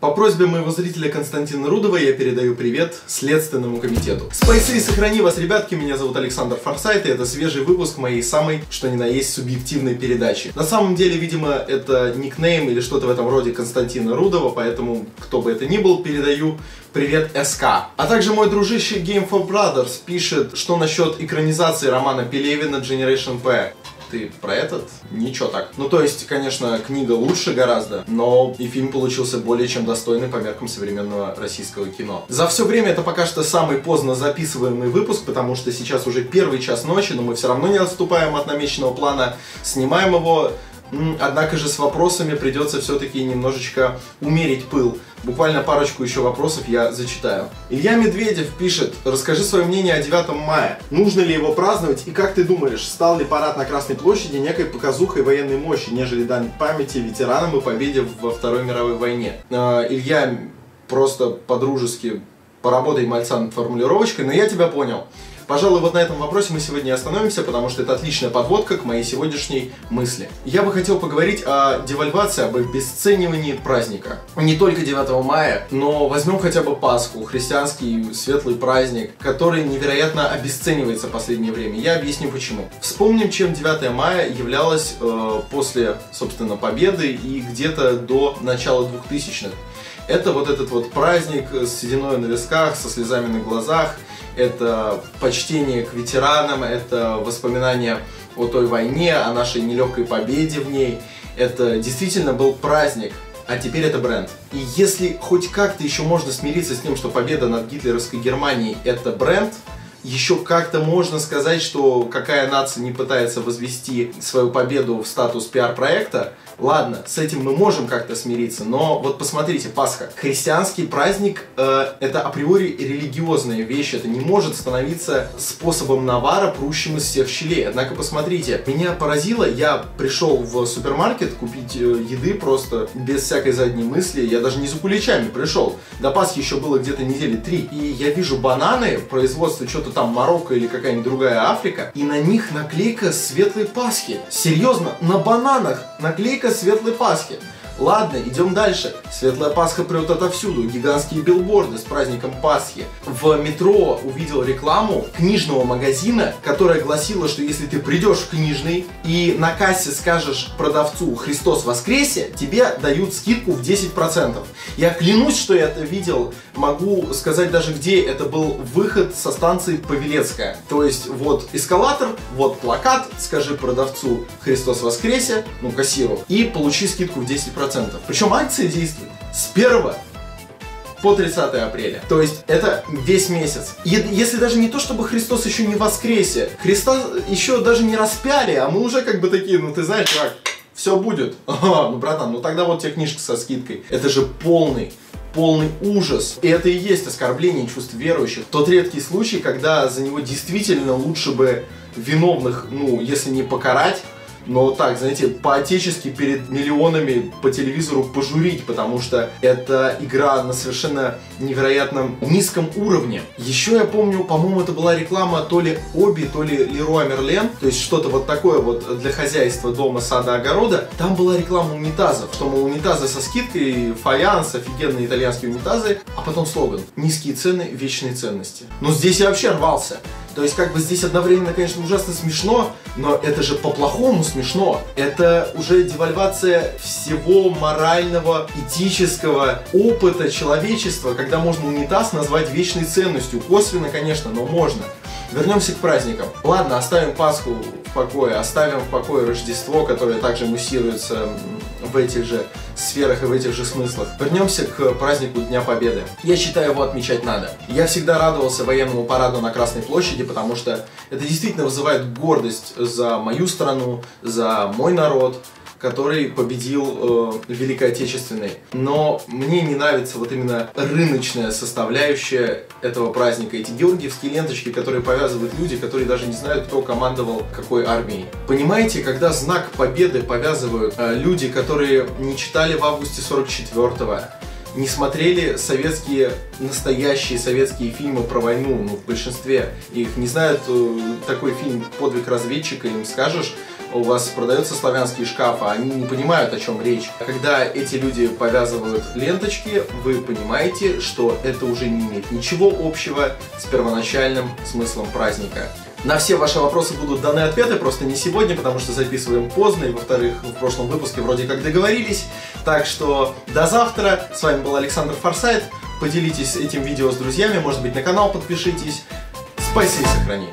По просьбе моего зрителя Константина Рудова я передаю привет Следственному комитету. Спайсы и сохрани вас, ребятки, меня зовут Александр Форсайт, и это свежий выпуск моей самой, что ни на есть, субъективной передачи. На самом деле, видимо, это никнейм или что-то в этом роде Константина Рудова, поэтому, кто бы это ни был, передаю привет СК. А также мой дружище Game for Brothers пишет, что насчет экранизации романа Пелевина Generation P ты про этот? Ничего так. Ну, то есть, конечно, книга лучше гораздо, но и фильм получился более чем достойный по меркам современного российского кино. За все время это пока что самый поздно записываемый выпуск, потому что сейчас уже первый час ночи, но мы все равно не отступаем от намеченного плана. Снимаем его Однако же с вопросами придется все-таки немножечко умерить пыл. Буквально парочку еще вопросов я зачитаю. Илья Медведев пишет, расскажи свое мнение о 9 мая. Нужно ли его праздновать и как ты думаешь, стал ли парад на Красной площади некой показухой военной мощи, нежели дань памяти ветеранам и победе во Второй мировой войне? Э, Илья просто по-дружески поработай мальца над формулировочкой, но я тебя понял. Пожалуй, вот на этом вопросе мы сегодня остановимся, потому что это отличная подводка к моей сегодняшней мысли. Я бы хотел поговорить о девальвации, об обесценивании праздника. Не только 9 мая, но возьмем хотя бы Пасху, христианский светлый праздник, который невероятно обесценивается в последнее время. Я объясню почему. Вспомним, чем 9 мая являлось э, после, собственно, победы и где-то до начала 2000-х. Это вот этот вот праздник с сединой на висках, со слезами на глазах, это почтение к ветеранам, это воспоминания о той войне, о нашей нелегкой победе в ней. Это действительно был праздник, а теперь это бренд. И если хоть как-то еще можно смириться с тем, что победа над гитлеровской Германией это бренд, еще как-то можно сказать, что какая нация не пытается возвести свою победу в статус пиар-проекта, Ладно, с этим мы можем как-то смириться, но вот посмотрите, Пасха. Христианский праздник э, это априори религиозная вещь, это не может становиться способом навара, прущим из всех щелей. Однако посмотрите, меня поразило, я пришел в супермаркет купить э, еды просто без всякой задней мысли, я даже не за куличами пришел. До Пасхи еще было где-то недели три, и я вижу бананы, производство что-то там Марокко или какая-нибудь другая Африка, и на них наклейка Светлой Пасхи. Серьезно, на бананах наклейка Светлой Пасхи. Ладно, идем дальше. Светлая Пасха прет отовсюду. Гигантские билборды с праздником Пасхи. В метро увидел рекламу книжного магазина, которая гласила, что если ты придешь в книжный и на кассе скажешь продавцу «Христос воскресе», тебе дают скидку в 10%. Я клянусь, что я это видел. Могу сказать даже, где это был выход со станции Павелецкая. То есть вот эскалатор, вот плакат, скажи продавцу «Христос воскресе», ну кассиру, и получи скидку в 10%. 10%. Причем акции действуют с 1 по 30 апреля. То есть это весь месяц. И если даже не то, чтобы Христос еще не воскресе, Христа еще даже не распяли, а мы уже как бы такие, ну ты знаешь, как, все будет. Ага, ну братан, ну тогда вот тебе книжка со скидкой. Это же полный полный ужас. И это и есть оскорбление чувств верующих. Тот редкий случай, когда за него действительно лучше бы виновных, ну, если не покарать, но так, знаете, по-отечески перед миллионами по телевизору пожурить, потому что это игра на совершенно невероятном низком уровне. Еще я помню, по-моему, это была реклама то ли Оби, то ли Леруа Мерлен, то есть что-то вот такое вот для хозяйства дома, сада, огорода. Там была реклама унитазов, что, мол, унитазы со скидкой, фаянс, офигенные итальянские унитазы, а потом слоган «Низкие цены, вечные ценности». Но здесь я вообще рвался. То есть, как бы здесь одновременно, конечно, ужасно смешно, но это же по-плохому смешно. Это уже девальвация всего морального, этического опыта человечества, когда можно унитаз назвать вечной ценностью. Косвенно, конечно, но можно. Вернемся к праздникам. Ладно, оставим Пасху в покое, оставим в покое Рождество, которое также муссируется в этих же сферах и в этих же смыслах. Вернемся к празднику Дня Победы. Я считаю, его отмечать надо. Я всегда радовался военному параду на Красной площади, потому что это действительно вызывает гордость за мою страну, за мой народ, который победил э, Великой Отечественной. Но мне не нравится вот именно рыночная составляющая этого праздника. Эти георгиевские ленточки, которые повязывают люди, которые даже не знают, кто командовал какой армией. Понимаете, когда знак победы повязывают э, люди, которые не читали в августе 44-го, не смотрели советские, настоящие советские фильмы про войну, ну, в большинстве их не знают э, такой фильм «Подвиг разведчика», им скажешь, у вас продается славянский шкаф, а они не понимают, о чем речь. Когда эти люди повязывают ленточки, вы понимаете, что это уже не имеет ничего общего с первоначальным смыслом праздника. На все ваши вопросы будут даны ответы, просто не сегодня, потому что записываем поздно, и во-вторых, в прошлом выпуске вроде как договорились. Так что до завтра. С вами был Александр Форсайт. Поделитесь этим видео с друзьями, может быть на канал подпишитесь. Спаси и сохрани.